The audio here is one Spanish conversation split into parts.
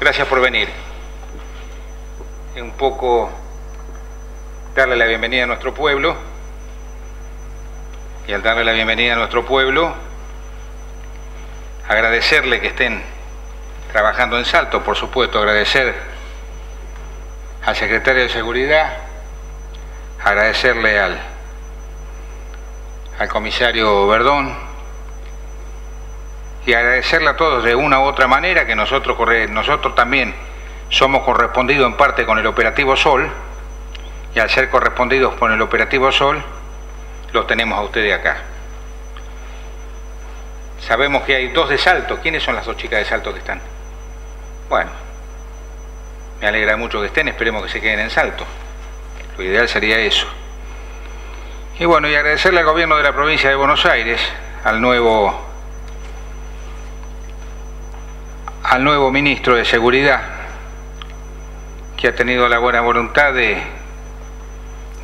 Gracias por venir. Un poco darle la bienvenida a nuestro pueblo y al darle la bienvenida a nuestro pueblo, agradecerle que estén trabajando en Salto, por supuesto, agradecer al secretario de Seguridad, agradecerle al, al comisario Verdón y agradecerle a todos de una u otra manera que nosotros, nosotros también somos correspondidos en parte con el operativo Sol y al ser correspondidos con el operativo Sol, los tenemos a ustedes acá. Sabemos que hay dos de salto. ¿Quiénes son las dos chicas de salto que están? Bueno, me alegra mucho que estén, esperemos que se queden en salto. Lo ideal sería eso. Y bueno, y agradecerle al gobierno de la provincia de Buenos Aires, al nuevo al nuevo ministro de Seguridad, que ha tenido la buena voluntad de,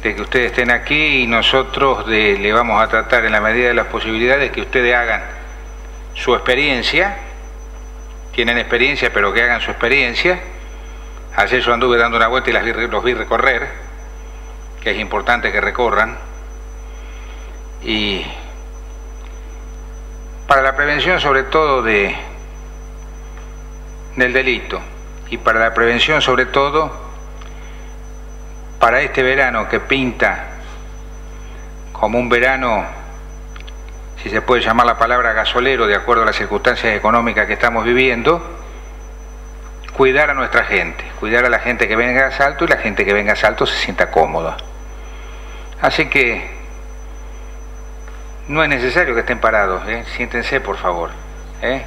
que ustedes estén aquí y nosotros le vamos a tratar en la medida de las posibilidades que ustedes hagan su experiencia, tienen experiencia, pero que hagan su experiencia. Ayer yo anduve dando una vuelta y los vi recorrer, que es importante que recorran. Y para la prevención sobre todo de, del delito y para la prevención sobre todo para este verano que pinta como un verano, si se puede llamar la palabra gasolero de acuerdo a las circunstancias económicas que estamos viviendo, cuidar a nuestra gente, cuidar a la gente que venga a Salto y la gente que venga a Salto se sienta cómoda. Así que no es necesario que estén parados, ¿eh? siéntense por favor. ¿eh?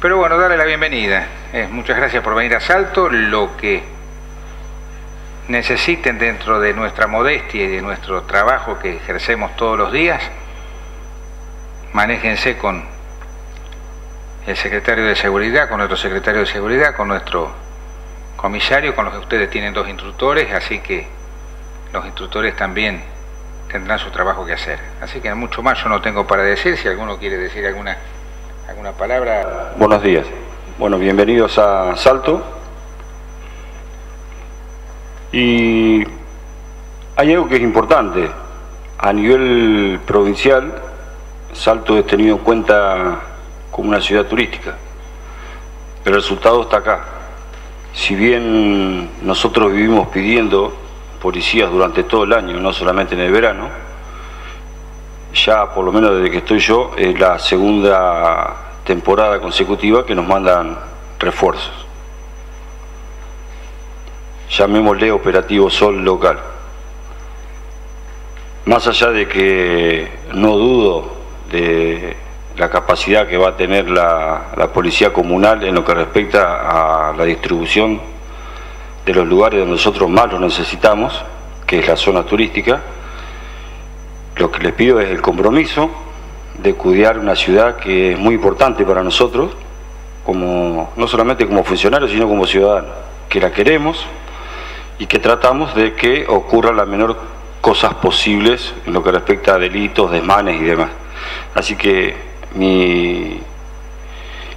Pero bueno, darle la bienvenida. Eh, muchas gracias por venir a Salto. Lo que necesiten dentro de nuestra modestia y de nuestro trabajo que ejercemos todos los días, manéjense con el secretario de Seguridad, con nuestro secretario de Seguridad, con nuestro comisario, con los que ustedes tienen dos instructores, así que los instructores también tendrán su trabajo que hacer. Así que mucho más yo no tengo para decir, si alguno quiere decir alguna ¿Alguna palabra? Buenos días. Bueno, bienvenidos a Salto. Y hay algo que es importante. A nivel provincial, Salto es tenido en cuenta como una ciudad turística. El resultado está acá. Si bien nosotros vivimos pidiendo policías durante todo el año, no solamente en el verano, ya por lo menos desde que estoy yo, es la segunda temporada consecutiva que nos mandan refuerzos. Llamémosle operativo Sol local. Más allá de que no dudo de la capacidad que va a tener la, la policía comunal en lo que respecta a la distribución de los lugares donde nosotros más lo necesitamos, que es la zona turística, lo que les pido es el compromiso de cuidar una ciudad que es muy importante para nosotros, como, no solamente como funcionarios, sino como ciudadanos, que la queremos y que tratamos de que ocurran las menor cosas posibles en lo que respecta a delitos, desmanes y demás. Así que mi,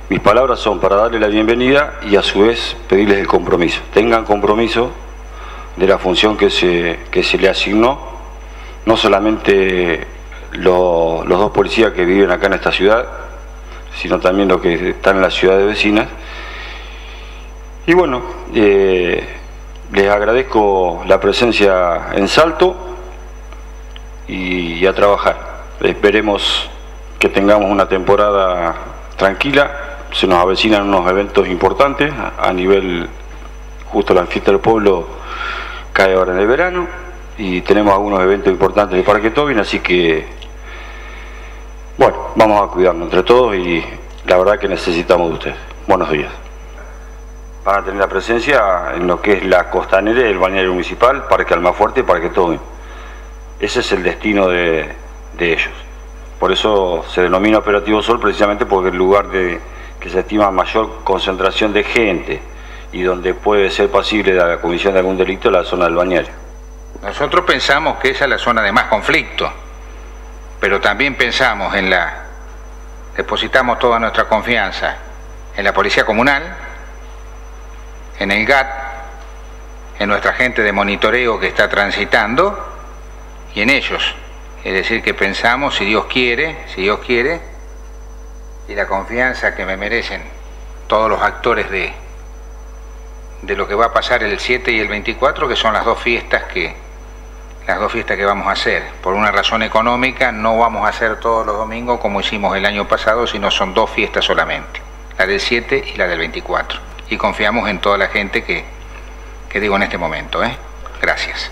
mis palabras son para darle la bienvenida y a su vez pedirles el compromiso. Tengan compromiso de la función que se, que se le asignó no solamente los dos policías que viven acá en esta ciudad, sino también los que están en las ciudades vecinas. Y bueno, eh, les agradezco la presencia en Salto y, a trabajar. Esperemos que tengamos una temporada tranquila, se nos avecinan unos eventos importantes a, nivel, justo la fiesta del pueblo cae ahora en el verano y tenemos algunos eventos importantes de Parque Tobin, así que, bueno, vamos a cuidarnos entre todos y la verdad que necesitamos de ustedes. Buenos días. Van a tener la presencia en lo que es la costanera del balneario municipal, Parque Almafuerte y Parque Tobin. Ese es el destino de, ellos. Por eso se denomina Operativo Sol precisamente porque el lugar de que se estima mayor concentración de gente y donde puede ser pasible de la comisión de algún delito es la zona del balneario. Nosotros pensamos que esa es la zona de más conflicto, pero también pensamos en la depositamos toda nuestra confianza en la Policía Comunal, en el GAT, en nuestra gente de monitoreo que está transitando y en ellos. Es decir, que pensamos, si Dios quiere, si Dios quiere, y la confianza que me merecen todos los actores de, de lo que va a pasar el 7 y el 24, que son las dos fiestas que las dos fiestas que vamos a hacer. Por una razón económica no vamos a hacer todos los domingos como hicimos el año pasado, sino son dos fiestas solamente, la del 7 y la del 24. Y confiamos en toda la gente que, que digo en este momento. ¿eh? Gracias.